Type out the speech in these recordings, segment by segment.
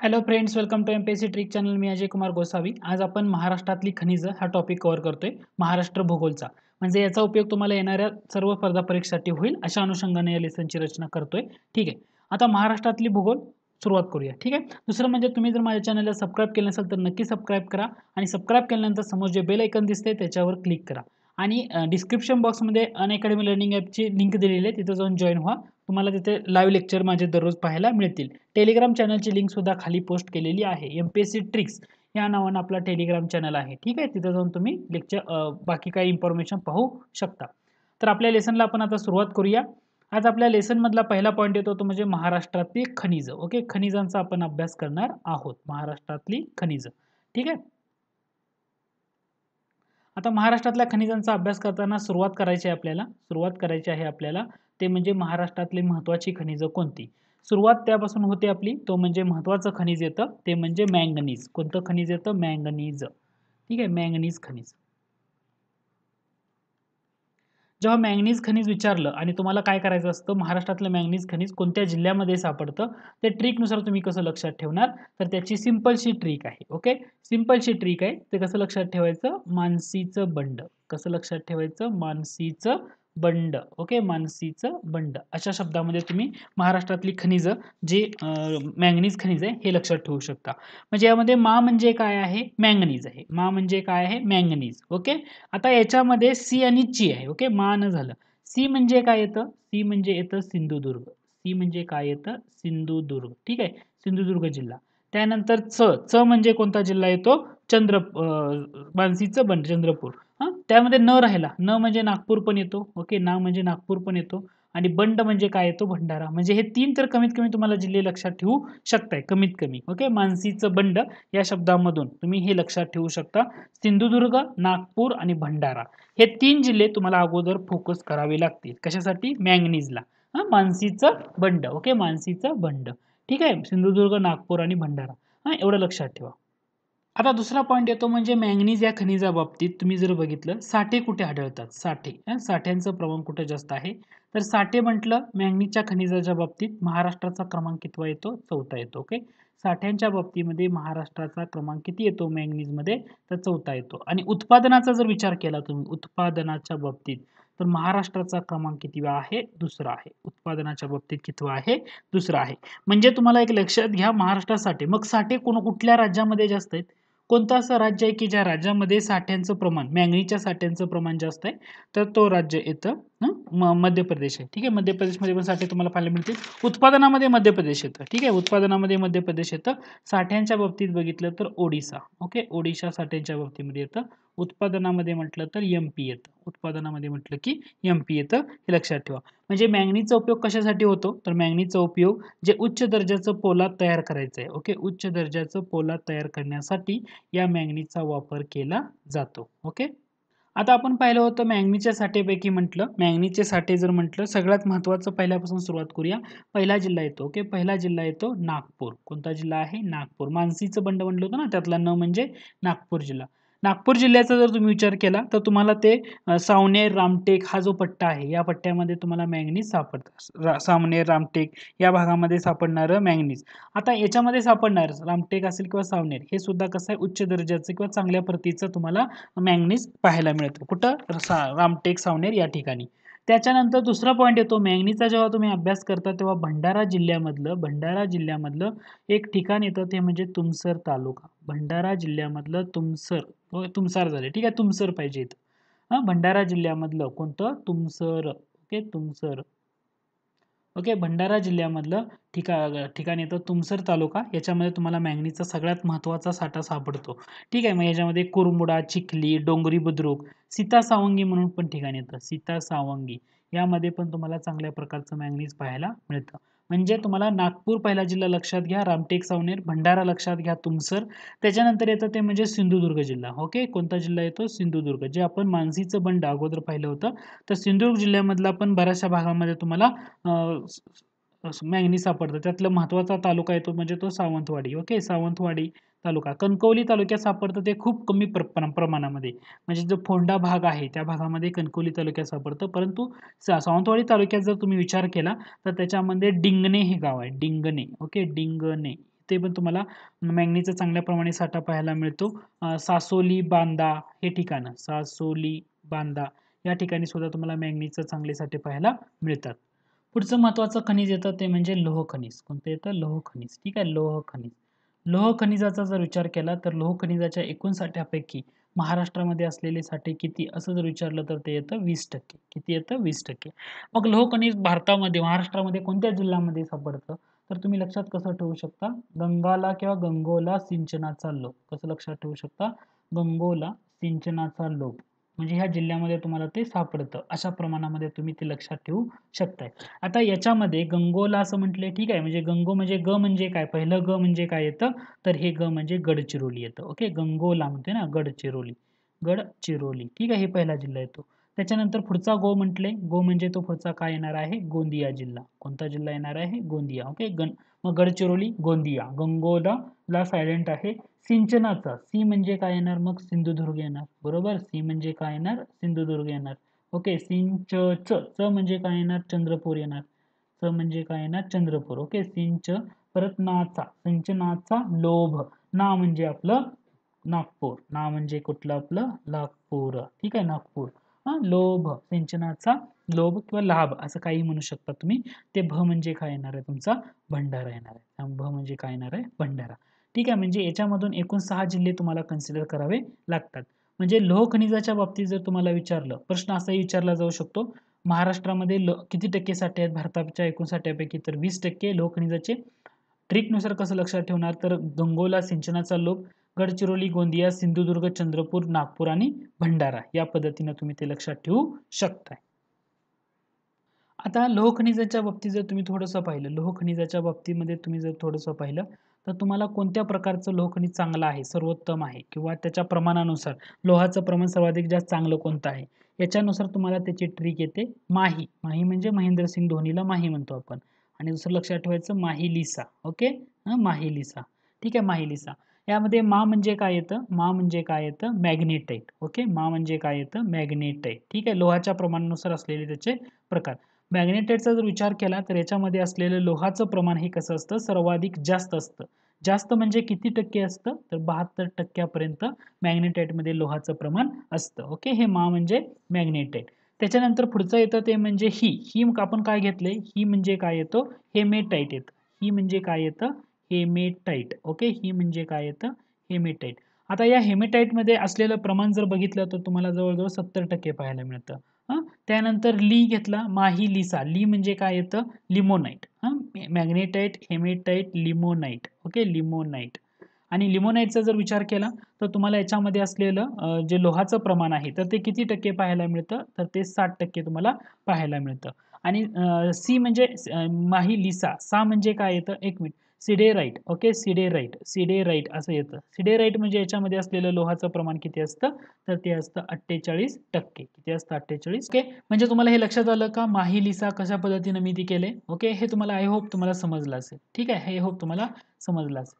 Hello friends welcome to M P S C trick channel मी अजय कुमार गोसावी. आज आपण महाराष्ट्रातली खनिजं हा टॉपिक कव्हर करतोय महाराष्ट्र भूगोलचा. म्हणजे याचा उपयोग तुम्हाला येणाऱ्या सर्व स्पर्धा परीक्षेसाठी होईल अशा अनुषंगाने या लेसनची रचना करतोय. ठीक आहे. आता महाराष्ट्रातली भूगोल सुरुवात करूया. ठीक आहे. दुसरं म्हणजे तुम्ही जर माझ्या चॅनलला सबस्क्राईब केलं नसेल तर नक्की सबस्क्राईब करा आणि सबस्क्राईब केल्यानंतर समोर जे बेल ऐकन दिसते त्याच्यावर क्लिक करा. आणि डिस्क्रिप्शन बॉक्समध्ये अन अकॅडमी लर्निंग ॲपची लिंक दिलेली आहे तिथं जाऊन जॉईन व्हा. तुम्हाला तिथे लाईव्ह लेक्चर माझे दररोज पाहायला मिळतील. टेलिग्राम चॅनलची लिंकसुद्धा खाली पोस्ट केलेली आहे. M P S C tricks या नावानं आपला टेलिग्राम चॅनल आहे. ठीक आहे? तिथं जाऊन तुम्ही लेक्चर बाकी काही इन्फॉर्मेशन पाहू शकता. तर आपल्या लेसनला आपण आता सुरुवात करूया. आज आपल्या लेसनमधला पहिला पॉईंट येतो तो म्हणजे महाराष्ट्रातली खनिजं. ओके खनिजांचा आपण अभ्यास करणार आहोत. महाराष्ट्रातली खनिजं. ठीक आहे? आता महाराष्ट्रातल्या खनिजांचा अभ्यास करताना सुरुवात करायची आहे आपल्याला सुरुवात करायची आहे आपल्याला ते म्हणजे महाराष्ट्रातली महत्त्वाची खनिजं कोणती? सुरुवात त्यापासून होते आपली तो म्हणजे महत्त्वाचं खनिज येतं ते म्हणजे मँगनीज. कोणतं खनिज येतं? मँगनीज. ठीक आहे मँगनीज खनिज. जेव्हा मॅंगनीज खनिज विचारलं आणि तुम्हाला काय करायचं असतं? महाराष्ट्रातलं मॅंगनीज खनिज कोणत्या जिल्ह्यामध्ये सापडतं? ते ट्रिकनुसार तुम्ही कसं लक्षात ठेवणार? तर त्याची सिंपलशी ट्रिक आहे ओके सिंपलशी ट्रिक आहे. ते कसं लक्षात ठेवायचं? मानसीचं बंड. कसं लक्षात ठेवायचं? मानसीचं बंड ओके? मानसीचं बंड. अशा शब्दामध्ये तुम्ही महाराष्ट्रातली खनिजं जे मॅंगनीज खनिज आहे हे लक्षात ठेवू शकता. म्हणजे यामध्ये मा म्हणजे काय आहे? मॅंगनीज आहे. मा म्हणजे काय आहे? Manganese okay? आता याच्यामध्ये सी आणि ची आहे ओके? मा न झालं. सी म्हणजे काय येतं? सी म्हणजे येतं सिंधुदुर्ग. सी म्हणजे काय येतं? सिंधुदुर्ग. ठीक आहे? सिंधुदुर्ग जिल्हा. त्यानंतर च. च म्हणजे कोणता जिल्हा येतो? चंद्र मानसीचं बंड चंद्रपूर. त्यामध्ये न राहिला. न म्हणजे नागपूर पण येतो. ओके? ना म्हणजे नागपूर पण येतो. आणि बंड म्हणजे काय येतो? भंडारा. म्हणजे हे तीन तर कमीत कमी तुम्हाला जिल्हे लक्षात ठेवू शकताय. कमीत कमी. ओके? मानसीचं बंड या शब्दामधून तुम्ही हे लक्षात ठेवू शकता. सिंधुदुर्ग नागपूर आणि भंडारा. हे तीन जिल्हे तुम्हाला अगोदर फोकस करावे लागतील. कशासाठी? मॅंगनीजला हां? मानसीचं बंड. ओके? मानसीचं बंड. ठीक आहे? सिंधुदुर्ग नागपूर आणि भंडारा. हां? एवढं लक्षात ठेवा. आता दुसरा पॉईंट येतो म्हणजे मॅंगनीज या खनिजाबाबतीत तुम्ही जर बघितलं साठे कुठे आढळतात? साठे साठ्यांचं प्रमाण कुठे जास्त आहे? तर साठे म्हटलं मॅंगनीजच्या खनिजाच्या बाबतीत महाराष्ट्राचा क्रमांक कितवा येतो? चौथा येतो ओके साठ्यांच्या बाबतीमध्ये महाराष्ट्राचा क्रमांक किती येतो मॅंगनीजमध्ये तर चौथा येतो. आणि उत्पादनाचा जर विचार केला तुम्ही उत्पादनाच्या बाबतीत तर महाराष्ट्राचा क्रमांक कितवा आहे? दुसरा आहे. उत्पादनाच्या बाबतीत कितवा आहे? दुसरा आहे. म्हणजे तुम्हाला एक लक्षात घ्या महाराष्ट्रासाठी मग साठे कोण कुठल्या राज्यामध्ये जास्त आहेत? कोणतं असं राज्य आहे की ज्या राज्यामध्ये साठ्यांचं प्रमाण मॅंगनीच्या साठ्यांचं प्रमाण जास्त आहे तर तो राज्य येतं मध्य प्रदेश आहे. ठीक आहे? मध्य प्रदेशमध्ये पण साठे तुम्हाला पाहायला मिळतील. उत्पादनामध्ये मध्य प्रदेश येतं. ठीक आहे? उत्पादनामध्ये मध्य प्रदेश येतं. साठ्यांच्या बाबतीत बघितलं तर ओडिसा. ओके? ओडिशा साठ्यांच्या बाबतीमध्ये येतं. उत्पादनामध्ये म्हटलं तर एम पी येतं. उत्पादनामध्ये म्हटलं की एम पी येतं. हे लक्षात ठेवा. म्हणजे मॅंगनीचा उपयोग कशासाठी होतो? तर मॅंगनीचा उपयोग जे उच्च दर्जाचं पोलाद तयार करायचं आहे ओके? उच्च दर्जाचं पोलाद तयार करण्यासाठी या मॅंगनीचा वापर केला जातो. ओके? आता आपण पाहिलं होतं मॅंगनीच्या साठेपैकी म्हटलं. मॅंगनीचे साठे जर म्हटलं सगळ्यात महत्त्वाचं पहिल्यापासून सुरुवात करूया. पहिला जिल्हा येतो ओके? पहिला जिल्हा येतो नागपूर. कोणता जिल्हा आहे? नागपूर. मानसीचं बंड म्हणलं होतं ना त्यातला न म्हणजे नागपूर जिल्हा. नागपूर जिल्ह्याचा जर तुम्ही विचार केला तर तुम्हाला ते सावनेर रामटेक हा जो पट्टा आहे या पट्ट्यामध्ये तुम्हाला मॅंगनीज सापडतं सावनेर रामटेक या भागामध्ये सापडणारं मॅंगनीज आता याच्यामध्ये सापडणार रामटेक असेल किंवा सावनेर हे सुद्धा कसं आहे? उच्च दर्जाचं किंवा चांगल्या प्रतीचं तुम्हाला मॅंगनीज पाहायला मिळतं. कुठं? सा रामटेक सावनेर या ठिकाणी. त्याच्यानंतर दुसरा पॉईंट येतो मॅंगनीचा जेव्हा तुम्ही अभ्यास करता तेव्हा भंडारा जिल्ह्यामधलं भंडारा जिल्ह्यामधलं एक ठिकाण येतं ते म्हणजे तुमसर तालुका. भंडारा जिल्ह्यामधलं तुमसर तुमसार झाले. ठीक आहे तुमसर पाहिजे इथं. हां भंडारा जिल्ह्यामधलं कोणतं? तुमसर. ओके तुमसर. ओके भंडारा जिल्ह्यामधलं ठिका ठिकाण येतं तुमसर तालुका. याच्यामध्ये तुम्हाला मॅंगनीजचा सगळ्यात महत्त्वाचा साठा सापडतो. ठीक आहे मग याच्यामध्ये कुरमुडा चिखली डोंगरी बुद्रुक सीता सावंगी म्हणून पण ठिकाण येतं. सीता सावंगी यामध्ये पण तुम्हाला चांगल्या प्रकारचं मॅंगनीज पाहायला मिळतं. म्हणजे तुम्हाला नागपूर पहिला जिल्हा लक्षात घ्या रामटेक सावनेर भंडारा लक्षात घ्या तुमसर. त्याच्यानंतर येतं ते म्हणजे सिंधुदुर्ग जिल्हा. ओके कोणता जिल्हा येतो? सिंधुदुर्ग. जे आपण मानसीचं बंड अगोदर पाहिलं होतं तर सिंधुदुर्ग जिल्ह्यामधला पण बऱ्याचशा भागामध्ये तुम्हाला मॅंगनी सापडतं. त्यातलं महत्त्वाचा तालुका येतो म्हणजे तो सावंतवाडी. ओके सावंतवाडी तालुका. कणकवली तालुक्यात सापडतं ते खूप कमी प्र प्रमाणामध्ये. म्हणजे जो फोंडा भाग आहे त्या भागामध्ये कणकवली तालुक्यात सापडतं. परंतु सावंतवाडी तालुक्यात जर तुम्ही विचार केला तर त्याच्यामध्ये डिंगणे हे गाव आहे. डिंगणे. ओके? डिंगणे. ते पण तुम्हाला मॅग्नीचा चांगल्या प्रमाणे साठा पाहायला मिळतो. सासोली बांदा हे ठिकाणं. सासोली बांदा या ठिकाणी सुद्धा तुम्हाला मॅग्नीचा चांगले साठे पाहायला मिळतात. पुढचं महत्त्वाचं खनिज येतं ते म्हणजे लोह खनिज. कोणतं येतं? लोह खनिज. ठीक आहे? लोह खनिज. लोह खनिजाचा जर विचार केला तर लोह खनिजाच्या एकूण साठ्यापैकी महाराष्ट्रामध्ये असलेले साठे किती? असं जर विचारलं तर ते येतं वीस टक्के. किती येतं? वीस टक्के. मग लोह खनिज भारतामध्ये महाराष्ट्रामध्ये कोणत्या जिल्ह्यामध्ये सापडतं? तर तुम्ही लक्षात कसं ठेवू शकता? गंगाला किंवा गंगोला सिंचनाचा लोभ कसं लक्षात ठेवू शकता? गंगोला सिंचनाचा लोभ म्हणजे ह्या जिल्ह्यामध्ये तुम्हाला ते सापडतं. अशा प्रमाणामध्ये तुम्ही ते लक्षात ठेवू शकताय. आता याच्यामध्ये गंगोला असं म्हटलंय ठीक आहे? म्हणजे गंगो म्हणजे ग म्हणजे काय? पहिलं ग म्हणजे काय येतं? तर हे ग म्हणजे गडचिरोली येतं. ओके? गंगोला म्हणते ना गडचिरोली. गडचिरोली. ठीक आहे? हे पहिला जिल्हा येतो. त्याच्यानंतर पुढचा गो म्हटले. गो म्हणजे तो पुढचा काय येणार आहे? गोंदिया जिल्हा. कोणता जिल्हा येणार आहे? गोंदिया. ओके? गण मग गडचिरोली गोंदिया. गंगोला ला सायलेंट आहे. सिंचनाचा. सी म्हणजे काय येणार? मग सिंधुदुर्ग येणार. बरोबर? सी म्हणजे काय येणार? सिंधुदुर्ग येणार. ओके सिंच च. म्हणजे काय येणार? चंद्रपूर येणार. च म्हणजे काय येणार? चंद्रपूर. ओके सिंच. परत नाचा सिंचनाचा लोभ. ना म्हणजे आपलं नागपूर. ना म्हणजे कुठलं आपलं? नागपूर ठीक आहे नागपूर. हा लोभ. सिंचनाचा लोभ किंवा लाभ असं काही म्हणू शकता तुम्ही. ते भ म्हणजे काय येणार आहे? तुमचा भंडारा येणार आहे. भ म्हणजे काय येणार आहे? भंडारा. ठीक आहे? म्हणजे याच्यामधून एकूण सहा जिल्हे तुम्हाला कन्सिडर करावे लागतात. म्हणजे लोह खनिजाच्या बाबतीत जर तुम्हाला विचारलं प्रश्न असाही विचारला जाऊ शकतो. महाराष्ट्रामध्ये लो किती टक्के साठे आहेत? भारताच्या एकूण साठ्यापैकी तर वीस टक्के लोह खनिजाचे ट्रिकनुसार कसं लक्षात ठेवणार? तर गंगोला सिंचनाचा लोप गडचिरोली गोंदिया सिंधुदुर्ग चंद्रपूर नागपूर आणि भंडारा या पद्धतीनं तुम्ही ते लक्षात ठेवू शकताय. आता लोहखनिजाच्या बाबतीत जर तुम्ही थोडंसं पाहिलं लोहखनिजाच्या बाबतीमध्ये तुम्ही जर थोडंसं पाहिलं तर तुम्हाला कोणत्या प्रकारचं लोहखनिज चांगलं आहे सर्वोत्तम आहे? किंवा त्याच्या प्रमाणानुसार लोहाचं प्रमाण सर्वाधिक जास्त चांगलं कोणतं आहे? याच्यानुसार तुम्हाला त्याची ट्रिक येते माही. माही म्हणजे महेंद्रसिंग धोनीला माही म्हणतो आपण. आणि दुसरं लक्षात ठेवायचं माही लिसा. ओके? माही लिसा. ठीक आहे माही लिसा. यामध्ये मा म्हणजे काय येतं? मा म्हणजे काय येतं? मॅग्नेटाईट. ओके? मा म्हणजे काय येतं? मॅग्नेटाईट. ठीक आहे लोहाच्या प्रमाणानुसार असलेले त्याचे प्रकार. मॅग्नेटाईटचा जर विचार केला तर याच्यामध्ये असलेलं लोहाचं प्रमाण हे कसं असतं? सर्वाधिक जास्त असतं. जास्त म्हणजे किती टक्के असतं? तर बहात्तर टक्क्यापर्यंत मॅग्नेटाईटमध्ये लोहाचं प्रमाण असतं. ओके? हे मा म्हणजे मॅग्नेटाईट त्याच्यानंतर पुढचं येतं ते म्हणजे ही. ही आपण काय घेतले ही म्हणजे काय येतो? हेमेटाईट येतं. ही म्हणजे काय येतं? Haematite okay? ही म्हणजे काय येतं? हेमेटाईट आता या हेमेटाईटमध्ये असलेलं प्रमाण जर बघितलं तर तुम्हाला जवळजवळ सत्तर टक्के पाहायला मिळतं. हां? त्यानंतर ली घेतला माही लिसा. ली म्हणजे काय येतं? लिमोनाईट हां? Magnetite haematite limonite okay? Limonite आणि लिमोनाईटचा जर विचार केला तर तुम्हाला याच्यामध्ये असलेलं जे लोहाचं प्रमाण आहे तर ते किती टक्के पाहायला मिळतं? तर ते साठ टक्के तुम्हाला पाहायला मिळतं. आणि सी म्हणजे माही लिसा. सा म्हणजे काय येतं? एक minute. Siderite okay? Siderite siderite असं येतं. सिडेराईट म्हणजे याच्यामध्ये असलेलं लोहाचं प्रमाण किती असतं? तर ते असतं अठ्ठेचाळीस टक्के. किती असतं? अठ्ठेचाळीस ओके? म्हणजे तुम्हाला हे लक्षात आलं का? माही लिसा कशा पद्धतीनं मी ती केले? ओके? हे तुम्हाला आय होप तुम्हाला समजलं असेल. ठीक आहे? हे होप तुम्हाला समजलं असेल.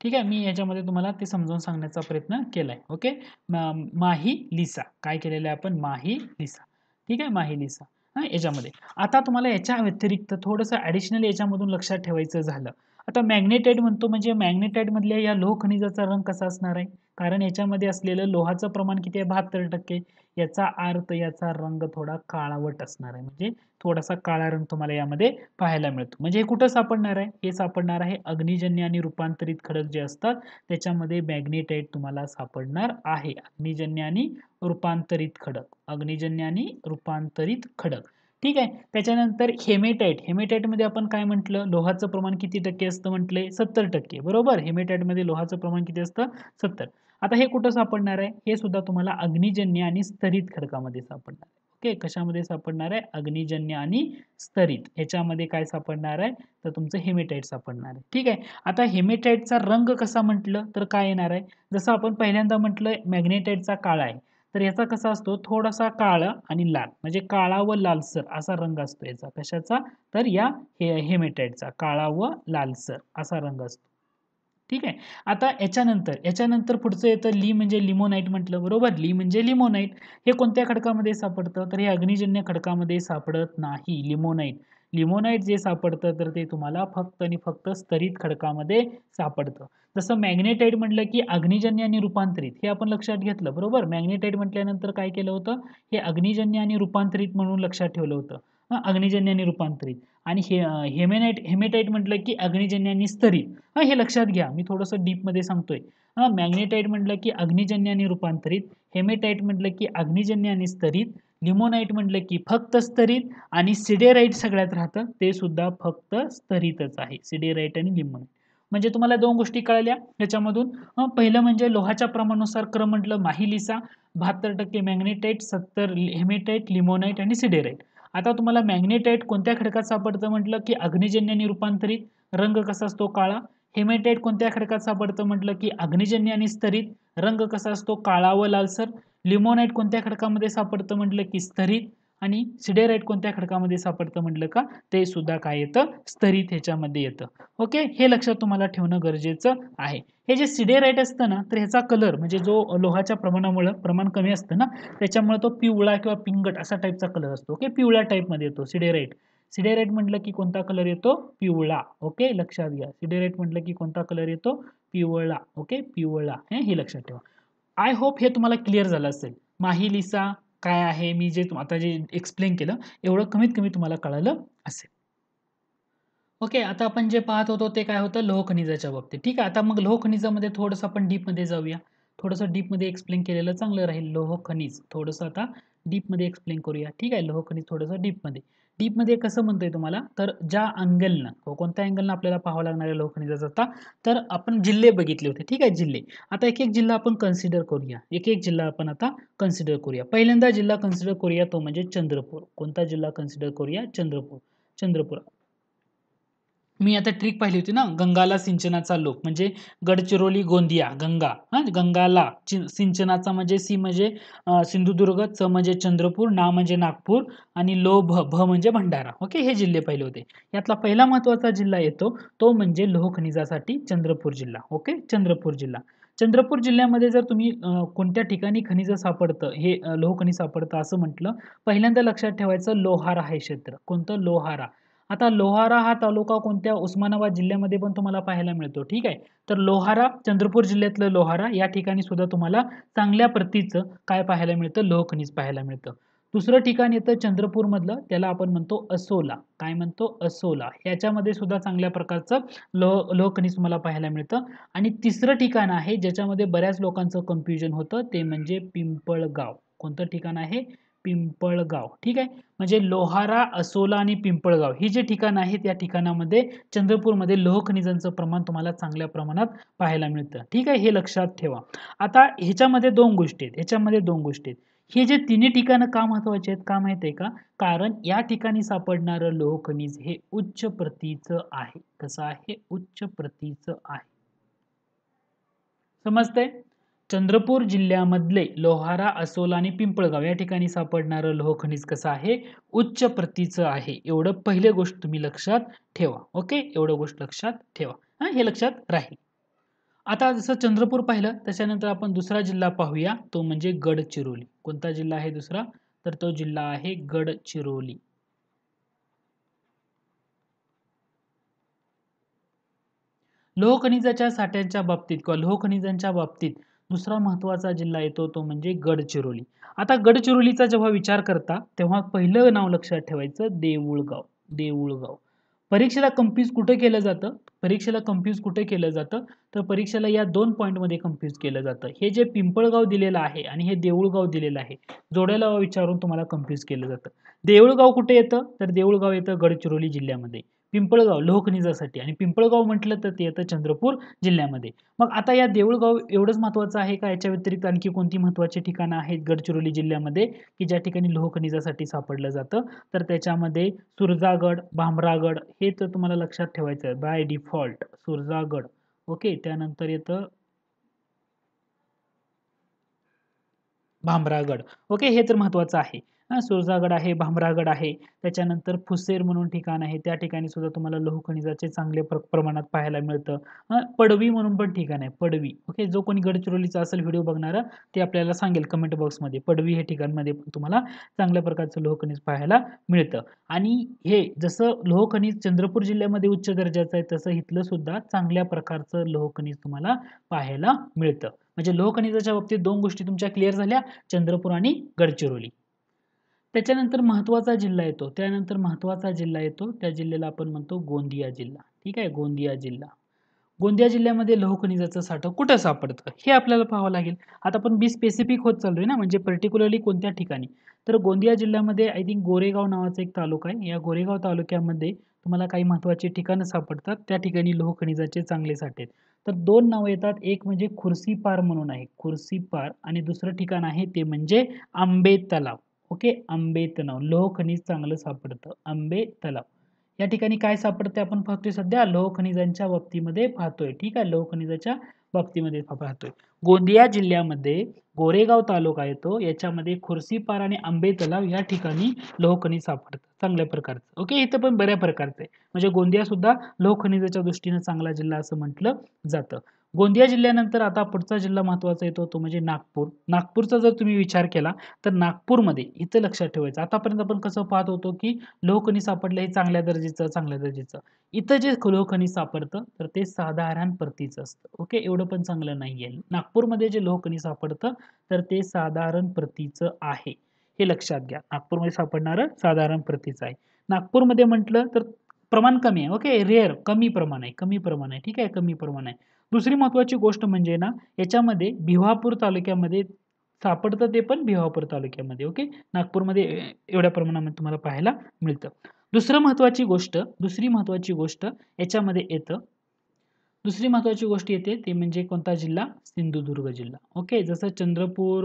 ठीक आहे? मी याच्यामध्ये तुम्हाला ते समजावून सांगण्याचा प्रयत्न केलाय. ओके? माही लिसा काय केलेलं आहे आपण? माही लिसा ठीक आहे माहिलीचा हां याच्यामध्ये. आता तुम्हाला याच्या व्यतिरिक्त थोडंसं ॲडिशनल याच्यामधून लक्षात ठेवायचं झालं. आता मॅग्नेटाईट म्हणतो म्हणजे मॅग्नेटाईटमधल्या या लोह खनिजाचा रंग कसा असणार आहे? कारण याच्यामध्ये असलेलं लोहाचं प्रमाण किती आहे? बहात्तर टक्के. याचा अर्थ याचा रंग थोडा काळावट असणार आहे. म्हणजे थोडासा काळा रंग तुम्हाला यामध्ये पाहायला मिळतो. म्हणजे हे कुठं सापडणार आहे? हे सापडणार आहे अग्निजन्य आणि रूपांतरित खडक जे असतात त्याच्यामध्ये मॅग्नेटाईट तुम्हाला सापडणार आहे. अग्निजन्य आणि रूपांतरित खडक. अग्निजन्य आणि रूपांतरित खडक. ठीक आहे. त्याच्यानंतर हेमेटाईट हेमेटाईटमध्ये आपण काय म्हटलं? लोहाचं प्रमाण किती टक्के असतं म्हटले? सत्तर टक्के. बरोबर? हेमेटाईटमध्ये लोहाचं प्रमाण किती असतं? सत्तर. आता हे कुठं सापडणार आहे? हे सुद्धा तुम्हाला अग्निजन्य आणि स्तरित खडकामध्ये सापडणार आहे. ओके? कशामध्ये सापडणार आहे? अग्निजन्य आणि स्तरित ह्याच्यामध्ये काय सापडणार आहे? तर तुमचं हेमेटाईट सापडणार आहे. ठीक आहे? आता हेमेटाईटचा रंग कसा म्हटलं? तर काय येणार आहे? जसं आपण पहिल्यांदा म्हटलं मॅग्नेटाईटचा काळा आहे. तर याचा कसा असतो? थोडासा काळा आणि लाल. म्हणजे काळा व लालसर असा रंग असतो याचा. कशाचा? तर या हे हेमेटाईटचा काळा व लालसर असा रंग असतो. ठीक आहे? आता याच्यानंतर याच्यानंतर पुढचं येतं ली म्हणजे लिमोनाईट म्हटलं. बरोबर? ली म्हणजे लिमोनाईट हे कोणत्या खडकामध्ये सापडतं? तर हे अग्निजन्य खडकामध्ये सापडत नाही. लिमोनाईट लिमोनाईट जे सापडतं तर ते तुम्हाला फक्त आणि फक्त स्तरित खडकामध्ये सापडतं. जसं मॅग्नेटाईट म्हटलं की अग्निजन्य आणि रूपांतरित हे आपण लक्षात घेतलं बरोबर? मॅग्नेटाईट म्हटल्यानंतर काय केलं होतं? हे अग्निजन्य आणि रूपांतरित म्हणून लक्षात ठेवलं होतं. अग्निजन्य आणि रूपांतरित. आणि हे हेमेनाईट हेमेटाईट म्हटलं की अग्निजन्य आणि स्तरित. हे लक्षात घ्या मी थोडंसं डीपमध्ये सांगतोय. मॅग्नेटाईट म्हटलं की अग्निजन्य आणि रूपांतरित हेमेटाईट म्हटलं की अग्निजन्य आणि स्तरित लिमोनाईट म्हटलं की फक्त स्तरित आणि सिडेराईट सगळ्यात राहतं ते सुद्धा फक्त स्तरितच आहे. सिडेराईट आणि लिमोनाईट म्हणजे तुम्हाला दोन गोष्टी कळल्या. याच्यामधून पहिलं म्हणजे लोहाच्या प्रमाणानुसार क्रम म्हटलं माहिलिसा बहात्तर टक्के मॅग्नेटाईट सत्तर हेमेटाईट लिमोनाईट आणि सिडेराईट आता तुम्हाला मॅग्नेटाईट कोणत्या खडकात सापडतं म्हटलं की अग्निजन्याने रूपांतरित रंग कसा असतो काळा? हेमेटाईट कोणत्या खडकात सापडतं म्हटलं की अग्निजन्य आणि स्तरित रंग कसा असतो काळा व लालसर? लिमोनाईट कोणत्या खडकामध्ये सापडतं म्हटलं की स्तरित? आणि सिडेराईट कोणत्या खडकामध्ये सापडतं म्हटलं का? ते सुद्धा काय येतं? स्तरित ह्याच्यामध्ये येतं. ओके? हे लक्षात तुम्हाला ठेवणं गरजेचं आहे. हे जे सिडेराईट असतं ना तर ह्याचा कलर म्हणजे जो लोहाच्या प्रमाणामुळं प्रमाण कमी असतं ना त्याच्यामुळे तो पिवळा किंवा पिंगट असा टाईपचा कलर असतो. ओके? पिवळ्या टाईपमध्ये येतो सिडेराईट सिडेराईट म्हटलं की कोणता कलर येतो? पिवळा. ओके? लक्षात घ्या. सिडेराईट म्हटलं की कोणता कलर येतो? पिवळा. ओके? पिवळा. हे लक्षात ठेवा. आय होप हे तुम्हाला क्लिअर झालं असेल. माहिलिसा काय आहे मी जे आता जे एक्सप्लेन केलं एवढं कमीत कमी तुम्हाला कळालं असेल. ओके आता आपण जे पाहत होतो ते काय होतं? लोह खनिजाच्या बाबतीत. ठीक आहे आता मग लोहखनिजामध्ये थोडंसं आपण डीपमध्ये जाऊया. थोडंसं डीपमध्ये एक्सप्लेन केलेलं चांगलं राहील. लोह खनिज. थोडंसं आता डीपमध्ये एक्सप्लेन करूया. ठीक आहे लोह खनिज थोडंसं डीपमध्ये. डीपमध्ये कसं म्हणतोय तुम्हाला? तर ज्या अँगलनं कोणत्या अँगलनं आपल्याला पाहावं लागणार आहे लोहखनिजाचा आता? तर आपण जिल्हे बघितले होते. ठीक आहे जिल्हे. आता एक एक जिल्हा आपण कन्सिडर करूया. एक एक जिल्हा आपण आता कन्सिडर करूया. पहिल्यांदा जिल्हा कन्सिडर करूया तो म्हणजे चंद्रपूर. कोणता जिल्हा कन्सिडर करूया? चंद्रपूर. चंद्रपूर. मी आता ट्रिक पाहिली होती ना गंगाला सिंचनाचा लोक म्हणजे गडचिरोली गोंदिया गंगा हा गंगाला सिंचनाचा म्हणजे सी म्हणजे सिंधुदुर्ग च म्हणजे चंद्रपूर ना म्हणजे नागपूर आणि लो भ भ म्हणजे भंडारा. ओके हे जिल्हे पहिले होते. यातला पहिला महत्त्वाचा जिल्हा येतो तो म्हणजे लोहखनिजासाठी चंद्रपूर जिल्हा. ओके चंद्रपूर जिल्हा. चंद्रपूर जिल्ह्यामध्ये जर तुम्ही कोणत्या ठिकाणी खनिज सापडतं हे लोहखनिज सापडतं असं म्हटलं पहिल्यांदा लक्षात ठेवायचं लोहारा हे क्षेत्र. कोणतं? लोहारा. आता लोहारा हा तालुका कोणत्या उस्मानाबाद जिल्ह्यामध्ये पण तुम्हाला पाहायला मिळतो ठीक आहे? तर लोहारा चंद्रपूर जिल्ह्यातलं लोहारा या ठिकाणी सुद्धा तुम्हाला चांगल्या प्रतीचं काय पाहायला मिळतं? लोहखनिज पाहायला मिळतं. दुसरं ठिकाण येतं चंद्रपूरमधलं त्याला आपण म्हणतो असोला. काय म्हणतो? असोला. ह्याच्यामध्ये सुद्धा चांगल्या प्रकारचं लोह लोहखनिज तुम्हाला पाहायला मिळतं. आणि तिसरं ठिकाण आहे ज्याच्यामध्ये बऱ्याच लोकांचं कन्फ्युजन होतं ते म्हणजे पिंपळगाव. कोणतं ठिकाण आहे? पिंपळगाव. ठीक आहे? म्हणजे लोहारा असोला आणि पिंपळगाव. ही जे ठिकाण आहेत या ठिकाणामध्ये चंद्रपूरमध्ये लोह खनिजांचं प्रमाण तुम्हाला चांगल्या प्रमाणात पाहायला मिळतं. ठीक आहे? हे लक्षात ठेवा. आता ह्याच्यामध्ये दोन गोष्टी आहेत. ह्याच्यामध्ये दोन गोष्टी आहेत. हे जे तिन्ही ठिकाणं का महत्त्वाचे आहेत का माहीत आहे का? कारण या ठिकाणी सापडणारं लोह खनिज हे उच्च प्रतीचं आहे. कसं आहे? उच्च प्रतीचं आहे. समजतंय? चंद्रपूर जिल्ह्यामधले लोहारा असोला आणि पिंपळगाव या ठिकाणी सापडणारं लोहखनिज कसं आहे? उच्च प्रतीचं आहे. एवढं पहिले गोष्ट तुम्ही लक्षात ठेवा ओके? एवढं गोष्ट लक्षात ठेवा. हे लक्षात राहील. आता जसं चंद्रपूर पाहिलं त्याच्यानंतर आपण दुसरा जिल्हा पाहूया. तो म्हणजे गडचिरोली. कोणता जिल्हा आहे दुसरा? तर तो जिल्हा आहे गडचिरोली. लोहखनिजाच्या साठ्यांच्या बाबतीत किंवा लोहखनिजांच्या बाबतीत दुसरा महत्त्वाचा जिल्हा येतो तो म्हणजे गडचिरोली. आता गडचिरोलीचा जेव्हा विचार करता तेव्हा पहिलं नाव लक्षात ठेवायचं देऊळगाव देऊळगाव. परीक्षेला कम्प्यूज कुठे केलं जातं? परीक्षेला कम्प्यूज कुठे केलं जातं? तर परीक्षेला या दोन पॉईंटमध्ये कन्फ्यूज केलं जातं. हे जे पिंपळगाव दिलेलं आहे आणि हे देऊळगाव दिलेलं आहे जोड्याला विचारून तुम्हाला कन्फ्यूज केलं जातं. देऊळगाव कुठे येतं? तर देऊळगाव येतं गडचिरोली जिल्ह्यामध्ये. पिंपळगाव लोहखनिजासाठी. आणि पिंपळगाव म्हटलं तर ते येतं चंद्रपूर जिल्ह्यामध्ये. मग आता या देऊळगाव एवढंच महत्त्वाचं आहे का? याच्या व्यतिरिक्त आणखी कोणती महत्त्वाची ठिकाणं आहेत गडचिरोली जिल्ह्यामध्ये की ज्या ठिकाणी लोहखनिजासाठी सापडलं जातं? तर त्याच्यामध्ये सुरजागड भामरागड हे तर तुम्हाला लक्षात ठेवायचं आहे बाय डिफॉल्ट सुरजागड. ओके त्यानंतर येतं भामरागड. ओके हे तर महत्वाचं आहे. सुरजागड आहे भामरागड आहे. त्याच्यानंतर फुसेर म्हणून ठिकाण आहे. त्या ठिकाणी सुद्धा तुम्हाला लोहखनिजाचे चांगले प्र प्रमाणात पाहायला मिळतं. पडवी म्हणून पण ठिकाण आहे. पडवी. ओके जो कोणी गडचिरोलीचा असेल व्हिडिओ बघणारा ते आपल्याला सांगेल कमेंट बॉक्समध्ये. पडवी हे ठिकाणमध्ये पण तुम्हाला चांगल्या प्रकारचं लोहखनिज पाहायला मिळतं. आणि हे जसं लोहखनिज चंद्रपूर जिल्ह्यामध्ये उच्च दर्जाचं आहे तसं इथलं सुद्धा चांगल्या प्रकारचं लोहखनिज तुम्हाला पाहायला मिळतं. म्हणजे लोह खनिजाच्या बाबतीत दोन गोष्टी तुमच्या क्लिअर झाल्या चंद्रपूर आणि गडचिरोली. त्याच्यानंतर महत्त्वाचा जिल्हा येतो त्यानंतर महत्त्वाचा जिल्हा येतो त्या जिल्ह्याला आपण म्हणतो गोंदिया जिल्हा. ठीक आहे? गोंदिया जिल्हा. गोंदिया जिल्ह्यामध्ये लोहखनिजाचं साठं कुठं सापडतं? हे आपल्याला पाहावं लागेल. आता आपण बी स्पेसिफिक होत चाललो आहे ना म्हणजे पर्टिक्युलरली कोणत्या ठिकाणी? तर गोंदिया जिल्ह्यामध्ये आय थिंक गोरेगाव नावाचा एक तालुका आहे. या गोरेगाव तालुक्यामध्ये तुम्हाला काही महत्त्वाची ठिकाणं सापडतात. त्या ठिकाणी लोह खनिजाचे चांगले साठे आहेत. तर दोन नावं येतात. एक म्हणजे खुर्सीपार म्हणून आहे. खुर्सीपार आणि दुसरं ठिकाण आहे ते म्हणजे आंबे तलाव. ओके? आंबे तलाव. लोह खनिज चांगलं सापडतं. आंबे तलाव. या ठिकाणी काय सापडते आपण पाहतोय सध्या? लोह खनिजांच्या बाबतीमध्ये पाहतोय. ठीक आहे? लोह खनिजाच्या बाबतीमध्ये पाहतोय. गोंदिया जिल्ह्यामध्ये गोरेगाव तालुका येतो. याच्यामध्ये खुर्सीपार आणि आंबे तलाव या ठिकाणी लोहखनिज सापडतं चांगल्या प्रकारचं. ओके इथं पण बऱ्या प्रकारचं आहे. म्हणजे गोंदिया सुद्धा लोहखनिजाच्या दृष्टीनं दृष्टीने चांगला जिल्हा असं म्हटलं जातं. गोंदिया जिल्ह्यानंतर आता पुढचा जिल्हा महत्त्वाचा येतो तो म्हणजे नागपूर. नागपूरचा जर तुम्ही विचार केला तर नागपूरमध्ये इथं लक्षात ठेवायचं. आतापर्यंत आपण कसं पाहत होतो की लोहखनिज सापडलं हे चांगल्या दर्जाचं चांगल्या दर्जाचं. इथं जे लोहखनिज सापडतं तर ते साधारण प्रतीचं असतं. ओके? एवढं पण चांगलं नाही आहे नागपूरमध्ये जे लोहखनिज सापडतं तर ते साधारण प्रतीचं आहे. हे लक्षात घ्या. नागपूरमध्ये सापडणारं साधारण प्रतीचं आहे. नागपूरमध्ये म्हटलं तर प्रमाण कमी आहे. ओके? रेअर कमी प्रमाण आहे. कमी प्रमाण आहे. ठीक आहे? कमी प्रमाण आहे. दुसरी महत्वाची गोष्ट म्हणजे ना याच्यामध्ये भिवापूर तालुक्यामध्ये सापडतं ते पण भिवापूर तालुक्यामध्ये ओके? नागपूरमध्ये एवढ्या प्रमाणामध्ये तुम्हाला पाहायला मिळतं. दुसरं महत्त्वाची गोष्ट दुसरी महत्त्वाची गोष्ट याच्यामध्ये येतं. दुसरी महत्वाची गोष्ट येते ते म्हणजे कोणता जिल्हा? सिंधुदुर्ग जिल्हा ओके? जसं चंद्रपूर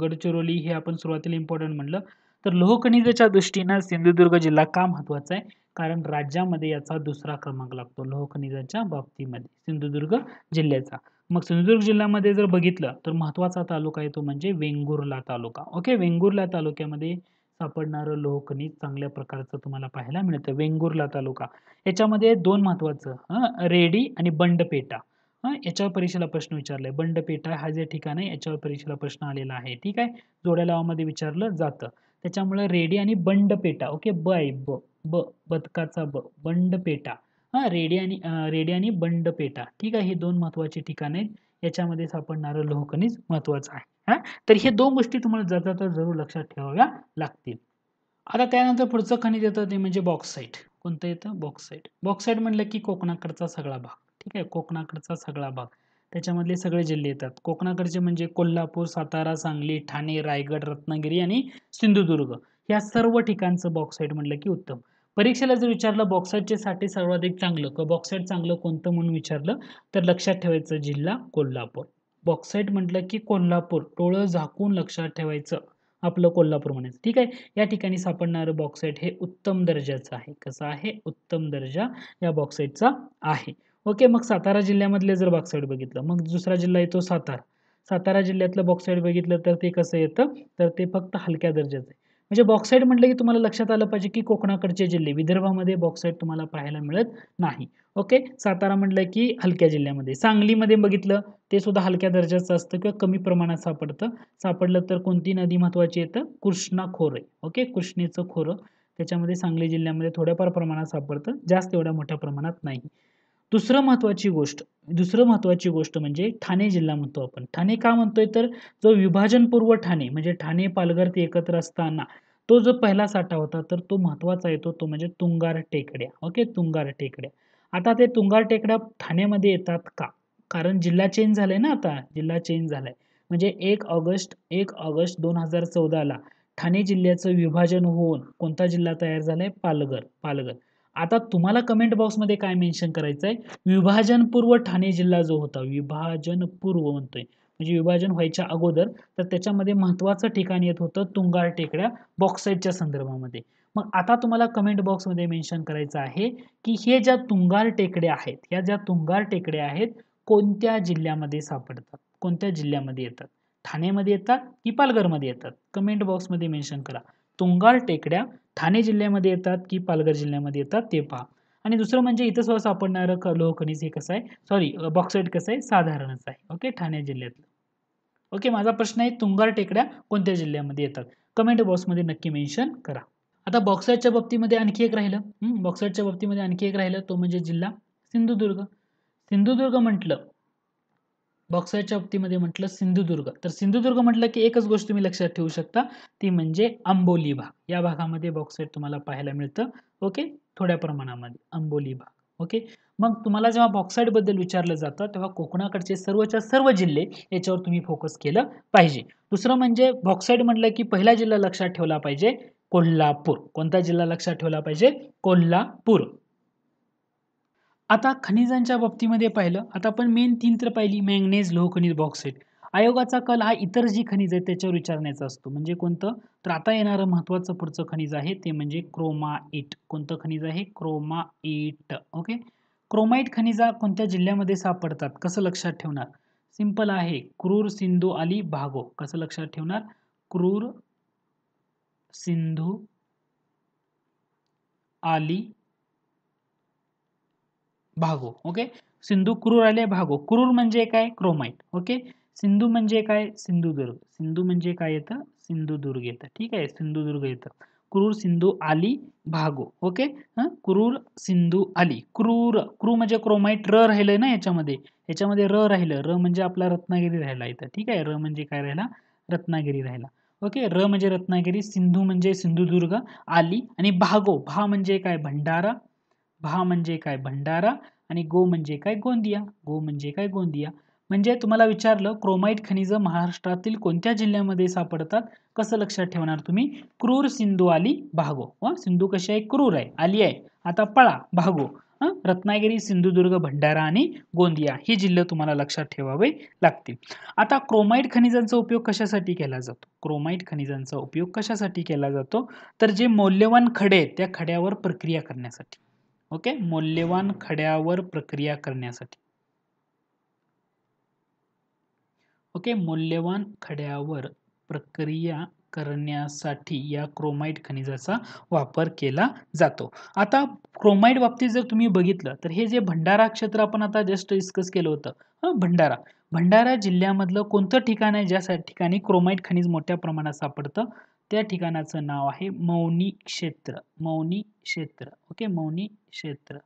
गडचिरोली हे आपण सुरुवातीला इम्पॉर्टंट म्हणलं. तर लोहखनिजाच्या दृष्टीनं सिंधुदुर्ग जिल्हा का महत्त्वाचा आहे? कारण राज्यामध्ये याचा दुसरा क्रमांक लागतो लोहखनिजाच्या बाबतीमध्ये सिंधुदुर्ग जिल्ह्याचा. मग सिंधुदुर्ग जिल्ह्यामध्ये जर बघितलं तर महत्त्वाचा तालुका येतो म्हणजे वेंगुर्ला तालुका. ओके वेंगुर्ला तालुक्यामध्ये सापडणारं लोहखनिज चांगल्या प्रकारचं तुम्हाला पाहायला मिळतं. वेंगुर्ला तालुका. याच्यामध्ये दोन महत्वाचं रेडी आणि बंडपेटा. याच्यावर परीक्षेला प्रश्न विचारलाय. बंडपेटा हा जे ठिकाण आहे याच्यावर परीक्षेला प्रश्न आलेला आहे. ठीक आहे? जोड्या लावामध्ये विचारलं जातं. त्याच्यामुळे रेडी आणि बंडपेटा ओके? ब आहे ब. ब बदकाचा ब बंडपेटा हां रेडी आणि रेडी आणि बंडपेटा ठीक आहे हे दोन महत्त्वाचे ठिकाण आहेत. याच्यामध्ये सापडणारं लोहखनिज महत्त्वाचं आहे. हां? तर हे दोन गोष्टी तुम्हाला जाता तर जरूर लक्षात ठेवाव्या लागतील. आता त्यानंतर पुढचं खनिज येतं ते म्हणजे बॉक्साईट. कोणतं येतं? बॉक्साईट. बॉक्साईट म्हणलं की कोकणाकडचा सगळा भाग. ठीक आहे कोकणाकडचा सगळा भाग. त्याच्यामधले सगळे जिल्हे येतात. कोकणाकडचे म्हणजे कोल्हापूर सातारा सांगली ठाणे रायगड रत्नागिरी आणि सिंधुदुर्ग. या सर्व ठिकाणचं बॉक्साईट म्हणलं की उत्तम. परीक्षेला जर विचारलं बॉक्साईटचे साठी सर्वाधिक चांगलं किंवा बॉक्साईट चांगलं कोणतं म्हणून विचारलं तर लक्षात ठेवायचं जिल्हा कोल्हापूर. बॉक्साईट म्हटलं की कोल्हापूर. टोळं झाकून लक्षात ठेवायचं. आपलं कोल्हापूर म्हणायचं. ठीक आहे? या ठिकाणी सापडणारं बॉक्साईट हे उत्तम दर्जाचं आहे. कसं आहे? उत्तम दर्जा या बॉक्साईटचा आहे. ओके मग सातारा जिल्ह्यामधले जर बॉक्साईड बघितलं मग दुसरा जिल्हा येतो सातारा. सातारा जिल्ह्यातलं बॉक्साईड बघितलं तर ते कसं येतं? तर ते फक्त हलक्या दर्जाचं आहे. म्हणजे बॉक्साईड म्हटलं की तुम्हाला लक्षात आलं पाहिजे की कोकणाकडचे जिल्हे विदर्भामध्ये बॉक्साईट तुम्हाला पाहायला मिळत नाही. ओके? सातारा म्हटलं की हलक्या जिल्ह्यामध्ये. सांगलीमध्ये बघितलं ते सुद्धा हलक्या दर्जाचं असतं किंवा कमी प्रमाणात सापडतं. सापडलं तर कोणती नदी महत्वाची येतं? कृष्णा खोरे. ओके? कृष्णेचं खोरं. त्याच्यामध्ये सांगली जिल्ह्यामध्ये थोड्याफार प्रमाणात सापडतं. जास्त एवढ्या मोठ्या प्रमाणात नाही. दुसरं महत्त्वाची गोष्ट दुसरं महत्त्वाची गोष्ट म्हणजे ठाणे जिल्हा म्हणतो आपण. ठाणे का म्हणतोय तर जो विभाजनपूर्व ठाणे म्हणजे ठाणे पालघर ते एकत्र असताना तो जो पहिला साठा होता तर तो महत्त्वाचा येतो तो म्हणजे तुंगार टेकड्या. ओके? तुंगार टेकड्या. आता ते तुंगार टेकड्या ठाण्यामध्ये येतात का? कारण जिल्हा चेंज झालाय ना आता जिल्हा चेंज झालाय. म्हणजे एक ऑगस्ट एक ऑगस्ट दोन हजार चौदाला ठाणे जिल्ह्याचं विभाजन होऊन कोणता जिल्हा तयार झालाय? पालघर पालघर. आता तुम्हाला कमेंट बॉक्समध्ये काय मेन्शन करायचं आहे विभाजनपूर्व ठाणे जिल्हा जो होता विभाजनपूर्व म्हणतोय. म्हणजे विभाजन व्हायच्या अगोदर तर त्याच्यामध्ये महत्त्वाचं ठिकाण येत होतं तुंगार टेकड्या बॉक्साईटच्या संदर्भामध्ये. मग आता तुम्हाला कमेंट बॉक्समध्ये मेन्शन करायचं आहे की हे ज्या तुंगार टेकड्या आहेत ह्या ज्या तुंगार टेकड्या आहेत कोणत्या जिल्ह्यामध्ये सापडतात? कोणत्या जिल्ह्यामध्ये येतात? ठाण्यामध्ये येतात की पालघरमध्ये येतात? कमेंट बॉक्समध्ये मेन्शन करा. तुंगार टेकड्या ठाणे जिल्ह्यामध्ये येतात की पालघर जिल्ह्यामध्ये येतात ते पहा. आणि दुसरं म्हणजे इथं सहज सापडणारं लोह खनिज हे कसं आहे? सॉरी बॉक्साईट कसं आहे? साधारणच आहे. ओके ठाणे जिल्ह्यातलं. ओके माझा प्रश्न आहे तुंगार टेकड्या कोणत्या जिल्ह्यामध्ये येतात? कमेंट बॉक्समध्ये नक्की मेन्शन करा. आता बॉक्साईटच्या बाबतीमध्ये आणखी एक राहिलं. बॉक्साईटच्या बाबतीमध्ये आणखी एक राहिलं. तो म्हणजे जिल्हा सिंधुदुर्ग. सिंधुदुर्ग म्हटलं बॉक्साईटच्या बाबतीमध्ये म्हटलं सिंधुदुर्ग. तर सिंधुदुर्ग म्हटलं की एकच गोष्ट तुम्ही लक्षात ठेवू शकता ती म्हणजे आंबोली भाग. या भागामध्ये बॉक्साईट तुम्हाला पाहायला मिळतं ओके? थोड्या प्रमाणामध्ये आंबोली भाग ओके? मग तुम्हाला जेव्हा बॉक्साईडबद्दल विचारलं जातं तेव्हा कोकणाकडचे सर्वच्या सर्व जिल्हे याच्यावर तुम्ही फोकस केलं पाहिजे. दुसरं म्हणजे बॉक्साईड म्हटलं की पहिला जिल्हा लक्षात ठेवला पाहिजे कोल्हापूर. कोणता जिल्हा लक्षात ठेवला पाहिजे? कोल्हापूर. आता खनिजांच्या बाबतीमध्ये पाहिलं आता आपण मेन तीन तर पाहिली मॅंगनेज लोह खनिज बॉक्साईट आयोगाचा कल हा इतर जी खनिज आहेत त्याच्यावर विचारण्याचा असतो. म्हणजे कोणतं? तर आता येणारं महत्त्वाचं पुढचं खनिज आहे ते म्हणजे क्रोमाइट कोणतं खनिज आहे? क्रोमाइट ओके क्रोमाइट खनिजा कोणत्या जिल्ह्यामध्ये सापडतात? कसं लक्षात ठेवणार? सिंपल आहे. क्रूर सिंधू आली भागो. कसं लक्षात ठेवणार? क्रूर सिंधू आली भागो ओके? सिंधू क्रूर आले भागो. क्रूर म्हणजे काय? Chromite okay? सिंधू म्हणजे काय? सिंधुदुर्ग सिंधू म्हणजे काय येतं? सिंधुदुर्ग येतं. ठीक आहे? सिंधुदुर्ग येतं. क्रूर सिंधू आली भागो ओके? क्रूर सिंधू आली. क्रूर क्रू म्हणजे क्रोमाइट र राहिलंय ना याच्यामध्ये. याच्यामध्ये र राहिलं. र म्हणजे आपला रत्नागिरी राहिला इथं. ठीक आहे? र म्हणजे काय राहिला? रत्नागिरी राहिला. ओके? र म्हणजे रत्नागिरी सिंधू म्हणजे सिंधुदुर्ग आली आणि भागो. भा म्हणजे काय? भंडारा. भा म्हणजे काय भंडारा आणि गो म्हणजे काय गोंदिया? गो म्हणजे काय गोंदिया? म्हणजे तुम्हाला विचारलं क्रोमाईट खनिजं महाराष्ट्रातील कोणत्या जिल्ह्यामध्ये सापडतात? कसं लक्षात ठेवणार तुम्ही? क्रूर सिंधू आली भागो. सिंधू कशी आहे? क्रूर आहे. आली आहे. आता पळा भागो. रत्नागिरी सिंधुदुर्ग भंडारा आणि गोंदिया ही जिल्हे तुम्हाला लक्षात ठेवावे लागतील. आता क्रोमाइट खनिजांचा उपयोग कशासाठी केला जातो? क्रोमाइट खनिजांचा उपयोग कशासाठी केला जातो? तर जे मौल्यवान खडे आहेत त्या खड्यावर प्रक्रिया करण्यासाठी. ओके? मौल्यवान खड्यावर प्रक्रिया करण्यासाठी. ओके? मौल्यवान खड्यावर प्रक्रिया करण्यासाठी या क्रोमाइट खनिजाचा वापर केला जातो. आता क्रोमाइट बाबतीत जर तुम्ही बघितलं तर हे जे भंडारा क्षेत्र आपण आता जस्ट डिस्कस केलं होतं. भंडारा. भंडारा जिल्ह्यामधलं कोणतं ठिकाण आहे ज्या ठिकाणी क्रोमाइट खनिज मोठ्या प्रमाणात सापडतं? त्या ठिकाणाचं नाव आहे मौनी क्षेत्र. मौनी क्षेत्र. ओके मौनी क्षेत्र.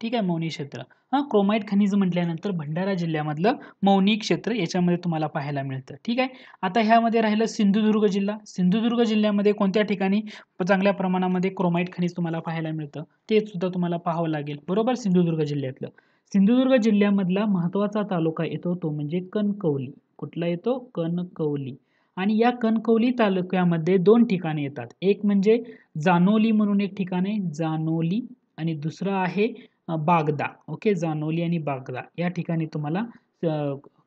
ठीक आहे? मौनी क्षेत्र. हां क्रोमाइट खनिज म्हटल्यानंतर भंडारा जिल्ह्यामधलं मौनी क्षेत्र याच्यामध्ये तुम्हाला पाहायला मिळतं. ठीक आहे? आता ह्यामध्ये राहिलं सिंधुदुर्ग जिल्हा. सिंधुदुर्ग जिल्ह्यामध्ये कोणत्या ठिकाणी चांगल्या प्रमाणामध्ये क्रोमाइट खनिज तुम्हाला पाहायला मिळतं? ते सुद्धा तुम्हाला पाहावं लागेल. बरोबर? सिंधुदुर्ग जिल्ह्यातलं. सिंधुदुर्ग जिल्ह्यामधला महत्त्वाचा तालुका येतो तो म्हणजे कणकवली. कुठला येतो? कणकवली. आणि या कणकवली तालुक्यामध्ये दोन ठिकाणे येतात. एक म्हणजे जानोली म्हणून एक ठिकाण आहे जानोली आणि दुसरं आहे बागदा. ओके? जानोली आणि बागदा. या ठिकाणी तुम्हाला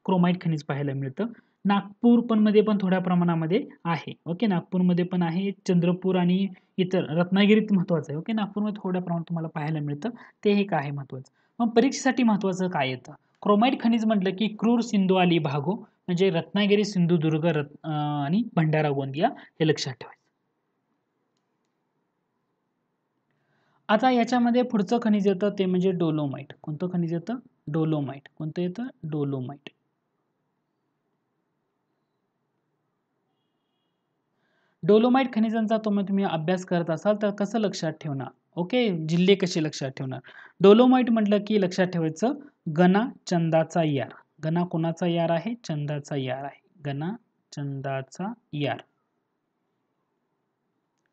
क्रोमाइट खनिज पाहायला मिळतं. नागपूर पण मध्ये पण थोड्या प्रमाणामध्ये आहे. ओके? नागपूरमध्ये पण आहे. चंद्रपूर आणि इतर रत्नागिरीत महत्त्वाचं आहे. ओके? नागपूरमध्ये थोड्या प्रमाणात तुम्हाला पाहायला मिळतं. ते हे काय आहे महत्त्वाचं. मग परीक्षेसाठी महत्त्वाचं काय येतं? क्रोमाइट खनिज म्हटलं की क्रूर सिंधू आली भागो. म्हणजे रत्नागिरी सिंधुदुर्ग रत् आणि भंडारा गोंदिया हे लक्षात ठेवायचं. आता याच्यामध्ये पुढचं खनिज येतं ते म्हणजे डोलोमाइट. कोणतं खनिज येतं? डोलोमाइट. कोणतं येतं? डोलोमाइट. डोलोमाइट खनिजांचा तुम्ही तुम्ही अभ्यास करत असाल तर कसं लक्षात ठेवणार? ओके? जिल्हे कसे लक्षात ठेवणार? डोलोमाइट म्हटलं की लक्षात ठेवायचं गणा चंदाचा यार. गणा कोणाचा यार आहे? चंदाचा यार आहे. गणा चंदाचा यार.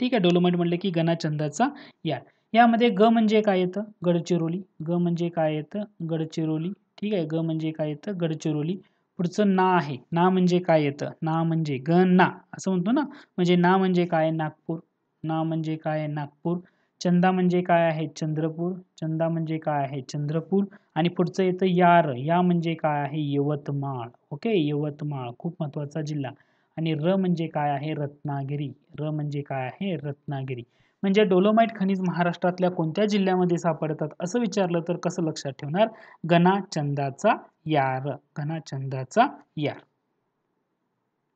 ठीक आहे डोलोमाइट म्हणले की गणा चंदाचा यार. यामध्ये ग म्हणजे काय येतं? गडचिरोली. ग म्हणजे काय येतं? गडचिरोली. ठीक आहे ग म्हणजे काय येतं? गडचिरोली. पुढचं ना आहे. ना म्हणजे काय येतं? ना म्हणजे ग ना. असं म्हणतो ना. म्हणजे ना म्हणजे काय? नागपूर. ना म्हणजे काय? नागपूर. चंदा म्हणजे काय आहे? चंद्रपूर. चंदा म्हणजे काय आहे? चंद्रपूर. आणि पुढचं येतं यार. या म्हणजे काय आहे? यवतमाळ. ओके? यवतमाळ. खूप महत्त्वाचा जिल्हा. आणि र म्हणजे काय आहे? रत्नागिरी. र म्हणजे काय आहे? रत्नागिरी. म्हणजे डोलोमाइट खनिज महाराष्ट्रातल्या कोणत्या जिल्ह्यामध्ये सापडतात? असं विचारलं तर कसं लक्षात ठेवणार? घनाचंदाचा यार. घनाचंदाचा यार.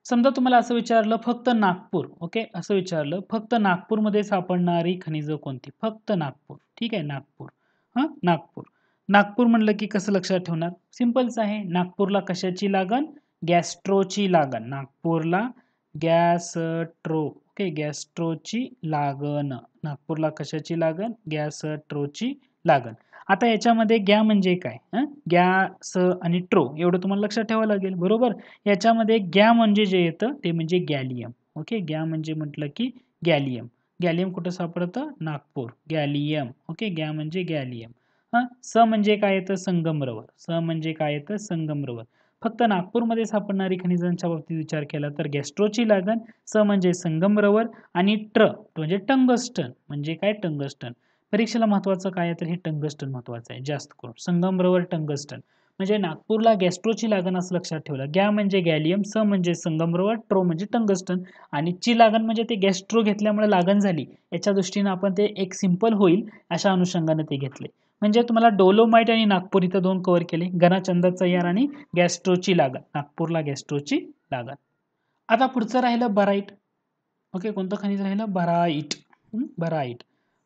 समजा तुम्हाला असं विचारलं फक्त नागपूर ओके? असं विचारलं फक्त नागपूरमध्ये सापडणारी खनिजं कोणती? फक्त नागपूर. ठीक आहे नागपूर. हां? नागपूर. नागपूर म्हणलं की कसं लक्षात ठेवणार? सिम्पलच आहे. नागपूरला कशाची लागण? गॅस्ट्रोची लागण. नागपूरला गॅसट्रो ओके? गॅस्ट्रोची लागण. नागपूरला कशाची लागण? गॅसट्रोची लागण. आता याच्यामध्ये गॅ म्हणजे काय? ग्या स आणि ट्रो एवढं तुम्हाला लक्षात ठेवावं लागेल. बरोबर? याच्यामध्ये गॅ म्हणजे जे येतं ते म्हणजे गॅलियम. ओके? गॅ म्हणजे म्हटलं की गॅलियम. गॅलियम कुठं सापडतं? नागपूर. गॅलियम. ओके? गॅ म्हणजे गॅलियम. हां? स म्हणजे काय येतं? संगमरवर स म्हणजे काय येतं? संगमरवर फक्त नागपूरमध्ये सापडणारी खनिजांच्या बाबतीत विचार केला तर गॅस्ट्रोची लागण स म्हणजे संगमरवर आणि ट्र म्हणजे टंगस्टन. म्हणजे काय? टंगस्टन. परीक्षेला महत्त्वाचं काय आहे? तर हे टंगस्टन महत्त्वाचं आहे जास्त करून. संगमरवर टंगस्टन. म्हणजे नागपूरला गॅस्ट्रोची लागण असं लक्षात ठेवलं. गॅ म्हणजे गॅलियम स म्हणजे संगमरवर ट्रो म्हणजे टंगस्टन आणि ची लागण म्हणजे ते गॅस्ट्रो घेतल्यामुळे लागण झाली. याच्या दृष्टीनं आपण ते एक सिंपल होईल अशा अनुषंगाने ते घेतले. म्हणजे तुम्हाला डोलोमाइट आणि नागपूर इथं दोन कव्हर केले. घनाचंदाचा यार आणि गॅस्ट्रोची लागण. नागपूरला गॅस्ट्रोची लागण. आता पुढचं राहिलं बराईट ओके कोणतं खनिज राहिलं? बराईट बराईट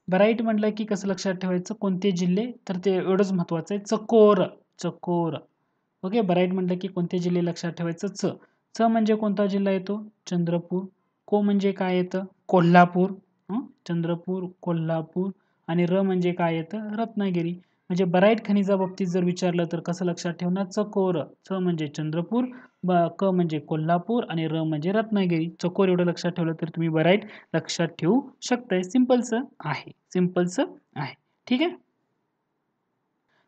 बराईट म्हटलं की कसं लक्षात ठेवायचं? कोणते जिल्हे? तर ते एवढंच महत्वाचं आहे. चकोर चकोर. ओके बराईट म्हटलं की कोणते जिल्हे लक्षात ठेवायचं? च. च म्हणजे कोणता जिल्हा येतो? चंद्रपूर. को म्हणजे काय येतं? कोल्हापूर. चंद्रपूर कोल्हापूर. आणि र म्हणजे काय येतं? रत्नागिरी. म्हणजे बराईट खनिजा बाबतीत जर विचारलं तर कसं लक्षात ठेवणार? चकोर च म्हणजे चंद्रपूर ब क म्हणजे कोल्हापूर आणि र म्हणजे रत्नागिरी. चकोर एवढं लक्षात ठेवलं तर तुम्ही बराईट लक्षात ठेवू शकताय. सिम्पलचं आहे. सिम्पलचं आहे. ठीक आहे?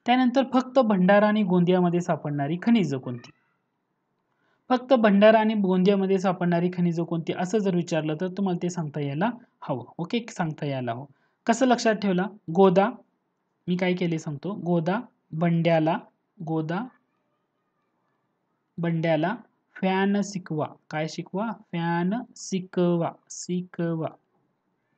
त्यानंतर फक्त भंडारा आणि गोंदियामध्ये सापडणारी खनिजं कोणती? फक्त भंडारा आणि गोंदियामध्ये सापडणारी खनिजं कोणती? असं जर विचारलं तर तुम्हाला ते सांगता यायला हवं. ओके सांगता यायला हवं. कसं लक्षात ठेवला? गोदा मी काय केले सांगतो? गोदा बंड्याला गोदा बंड्याला फॅन शिकवा काय शिकवा फॅन शिकवा शिकवा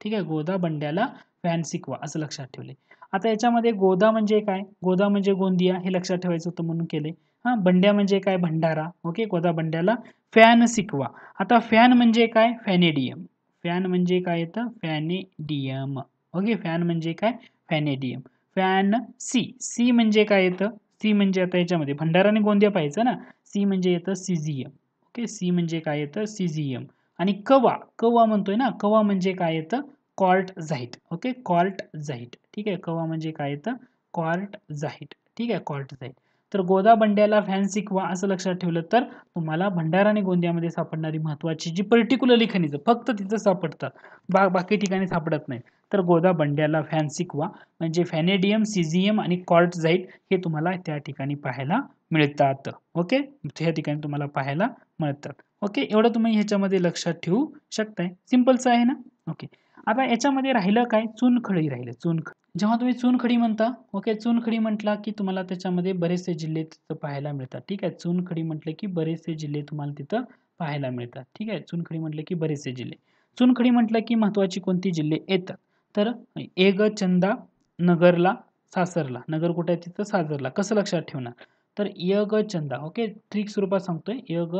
ठीक आहे गोदा बंड्याला फॅन शिकवा असं लक्षात ठेवले. आता याच्यामध्ये गोदा म्हणजे काय? गोदा म्हणजे गोंदिया हे लक्षात ठेवायचं होतं म्हणून केले. हां बंड्या म्हणजे काय? भंडारा. ओके गोदा बंड्याला फॅन शिकवा आता फॅन म्हणजे काय? फॅनेडियम. फॅन म्हणजे काय? येतं फॅनेडियम. ओके फॅन म्हणजे काय? फॅनेडियम. फॅन सी सी म्हणजे काय येतं? सी म्हणजे आता याच्यामध्ये भंडाराने गोंदिया पाहायचं ना? सी म्हणजे येतं सीझीएम ओके सी म्हणजे काय येतं? सीझीएम आणि कवा? कवा म्हणतोय ना? कवा म्हणजे काय येतं? कॉल्ट झाईट. Okay quartzite. ठीक आहे? कवा म्हणजे काय येतं? कॉल्ट झाईट. ठीक आहे? Quartzite. तर गोदा बंड्याला फॅन शिकवा असं लक्षात ठेवलं तर तुम्हाला भंडारा आणि गोंदियामध्ये सापडणारी महत्वाची जी पर्टिक्युलरली खनिजं फक्त तिथं सापडतात बा बाकी ठिकाणी सापडत नाही. तर गोदा बंड्याला फॅन म्हणजे फॅनेडियम सिझियम आणि कॉर्टझाईट हे तुम्हाला त्या ठिकाणी पाहायला मिळतात. ओके ह्या ठिकाणी तुम्हाला पाहायला मिळतात. ओके एवढं तुम्ही ह्याच्यामध्ये लक्षात ठेवू शकताय. सिम्पलचं आहे ना? ओके आता याच्यामध्ये राहिलं काय? चुनखडी राहिलं. चुनखडी. जेव्हा तुम्ही चुनखडी म्हणता ओके चुनखडी म्हटला की तुम्हाला त्याच्यामध्ये बरेचसे जिल्हे तिथं पाहायला मिळतात. ठीक आहे? चुनखडी म्हटलं की बरेचसे जिल्हे तुम्हाला तिथं पाहायला मिळतात. ठीक आहे? चुनखडी म्हटलं की बरेचसे जिल्हे. चुनखडी म्हटलं की महत्त्वाची कोणती जिल्हे येतात? तर एग चंदा नगरला सासरला. नगर कुठे आहे तिथं? सासरला. कसं लक्षात ठेवणार? तर यग चंदा ओके ट्रिक स्वरूपात सांगतोय. यग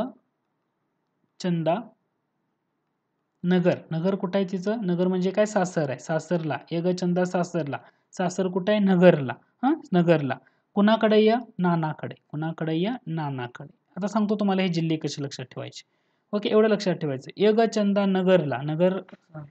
चंदा नगर. नगर कुठं आहे तिचं? नगर म्हणजे काय? सासर आहे. सासरला. यगचंदा सासरला. सासर कुठं आहे? नगरला. हां? नगरला. कुणाकडे या? नानाकडे. कुणाकडे या? नानाकडे. आता सांगतो तुम्हाला हे जिल्हे कसे लक्षात ठेवायचे. ओके एवढं लक्षात ठेवायचं. यगचंदा नगरला नगर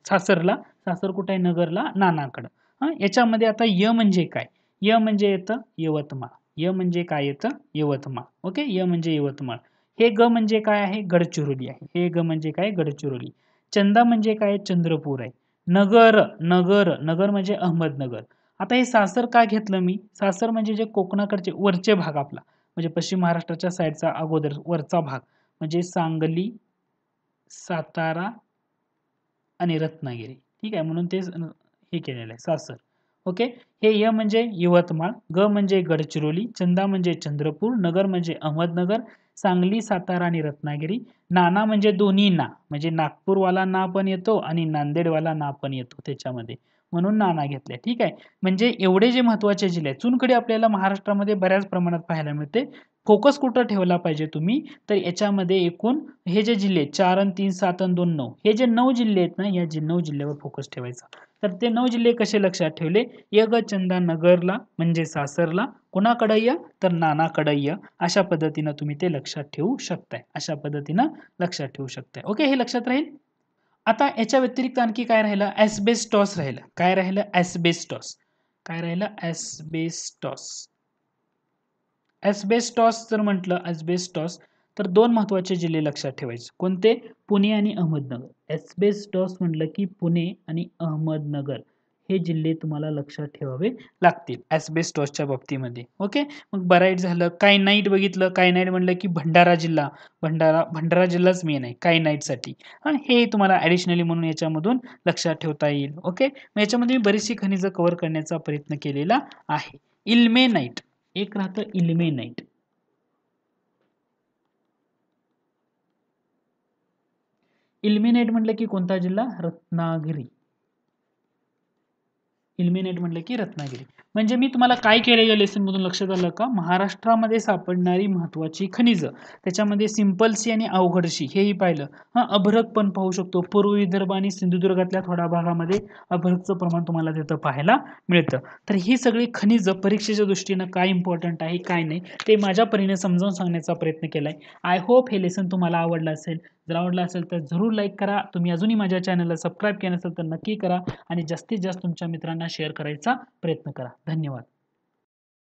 सासरला सासर कुठं आहे? नगरला नानाकडं. हां याच्यामध्ये आता य म्हणजे काय? य म्हणजे येतं यवतमाळ. य म्हणजे काय येतं? यवतमाळ. ओके य म्हणजे यवतमाळ. हे ग म्हणजे काय आहे? गडचिरोली आहे. हे ग म्हणजे काय? गडचिरोली. चंदा म्हणजे काय? चंद्रपूर आहे. नगर नगर नगर म्हणजे अहमदनगर. आता हे सासर का घेतलं मी? सासर म्हणजे जे कोकणाकडचे वरचे भाग आपला. म्हणजे पश्चिम महाराष्ट्राच्या साईडचा अगोदर वरचा भाग. म्हणजे सांगली सातारा आणि रत्नागिरी. ठीक आहे? म्हणून ते हे केलेलं आहे. सासर. ओके? हे य म्हणजे यवतमाळ ग म्हणजे गडचिरोली चंदा म्हणजे चंद्रपूर नगर म्हणजे अहमदनगर सांगली सातारा आणि रत्नागिरी. नाना म्हणजे दोन्ही ना. म्हणजे नागपूरवाला ना पण येतो आणि नांदेडवाला ना पण येतो त्याच्यामध्ये. म्हणून नाना घेतले. ठीक आहे? म्हणजे एवढे जे महत्त्वाचे जिल्हे आहेत चुनखडी आपल्याला महाराष्ट्रामध्ये बऱ्याच प्रमाणात पाहायला मिळते. फोकस कुठं ठेवला पाहिजे तुम्ही? तर याच्यामध्ये एकूण हे जे जिल्हे चार आणि तीन सात आणि दोन नऊ हे जे नऊ जिल्हे आहेत ना या जे नऊ जिल्ह्यावर फोकस ठेवायचा. तर ते नऊ जिल्हे कसे लक्षात ठेवले? यग चंदा नगरला म्हणजे सासरला कोणाकडे य तर नानाकडे अशा पद्धतीनं तुम्ही ते लक्षात ठेवू शकताय. अशा पद्धतीनं लक्षात ठेवू शकताय. ओके हे लक्षात राहील? आता याच्या व्यतिरिक्त आणखी काय राहिलं? ॲस्बेस्टॉस राहिलं. काय राहिलं? ॲस्बेस्टॉस काय राहिलं? ॲस्बेस्टॉस ॲस्बेस्टॉस जर म्हटलं ॲस्बेस्टॉस तर दोन महत्त्वाचे जिल्हे लक्षात ठेवायचे. कोणते? पुणे आणि अहमदनगर. ॲस्बेस्टॉस म्हटलं की पुणे आणि अहमदनगर. हे जिल्हे तुम्हाला लक्षात ठेवावे लागतील ॲस्बेस्टॉसच्या बाबतीमध्ये. ओके मग बराईट झालं कायनाईट बघितलं कायनाईट म्हटलं की भंडारा जिल्हा. भंडारा भंडारा जिल्हाच मेन आहे कायनाईटसाठी आणि हे? तुम्हाला ॲडिशनली म्हणून याच्यामधून लक्षात ठेवता येईल. ओके मग याच्यामध्ये मी बरीचशी खनिजं कव्हर करण्याचा प्रयत्न केलेला आहे. इल्मेनाईट एक राहतं इल्मेनाईट इल्मिनेट म्हटलं की कोणता जिल्हा? रत्नागिरी. इल्मिनेट म्हटलं की रत्नागिरी. म्हणजे मी तुम्हाला काय केलं या लेसनमधून लक्षात आलं का? महाराष्ट्रामध्ये सापडणारी महत्त्वाची खनिजं त्याच्यामध्ये सिम्पलशी आणि अवघडशी हेही पाहिलं. हां अभ्रक पण पाहू शकतो. पूर्व विदर्भ आणि सिंधुदुर्गातल्या थोड्या भागामध्ये अभ्रकचं प्रमाण तुम्हाला तिथं पाहायला मिळतं. तर ही सगळी खनिजं परीक्षेच्या दृष्टीनं काय इम्पॉर्टंट आहे काय नाही ते माझ्या परीने समजावून सांगण्याचा प्रयत्न केला आहे आय होप हे लेसन तुम्हाला आवडलं असेल. जर आवडला असेल तर जरूर लाईक करा. तुम्ही अजूनही माझ्या चॅनलला सबस्क्राईब केलं असेल तर नक्की करा. आणि जास्तीत जास्त तुमच्या मित्रांना शेअर करायचा प्रयत्न करा. धन्यवाद.